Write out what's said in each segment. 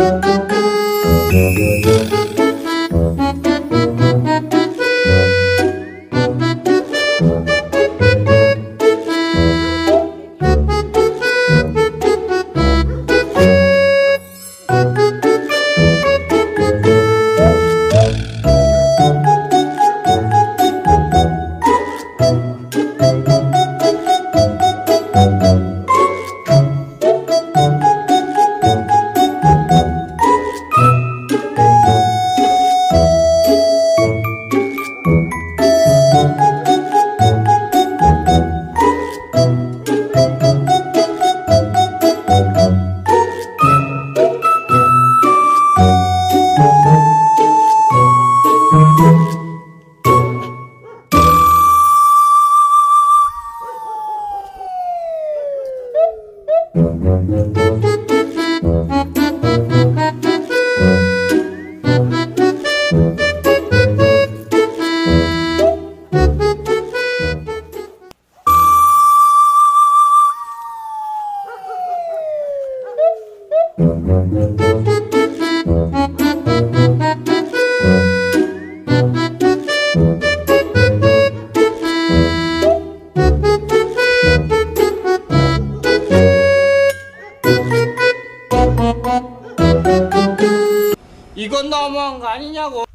Thank you. 이건 너무한 거 아니냐고.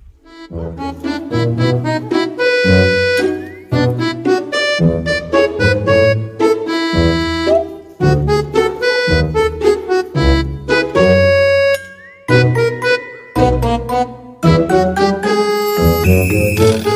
Música